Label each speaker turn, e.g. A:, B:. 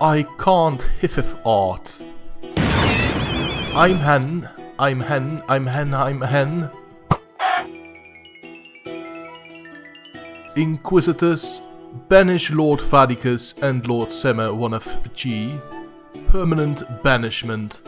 A: I can't hiffif art. I'm hen, I'm hen, I'm hen, I'm hen. Inquisitors, banish Lord Vadikus and Lord Sema one of G. Permanent banishment.